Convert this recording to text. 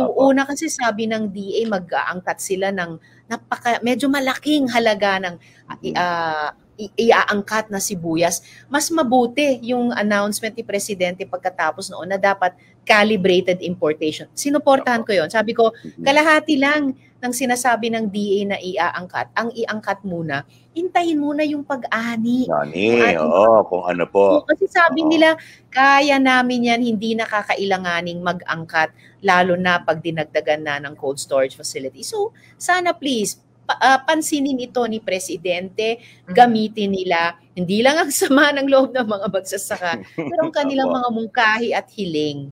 Nung una kasi sabi ng DA mag-aangkat sila ng napaka medyo malaking halaga ng uh, iaangkat na sibuyas, mas mabuti yung announcement ni Presidente pagkatapos noon na dapat calibrated importation. Sinuportahan ko yon. Sabi ko, kalahati lang ng sinasabi ng DA na iaangkat. Ang iangkat muna, hintayin muna yung pag-ani. Ani, oo, kung ano po. Kasi sabi nila, kaya namin yan, hindi nakakailanganing mag-angkat, lalo na pag dinagdagan na ng cold storage facility. So, sana please, uh, pansinin ito ni Presidente, mm-hmm. gamitin nila, hindi lang ang sama ng loob ng mga magsasaka, pero ang kanilang mga mungkahi at hiling.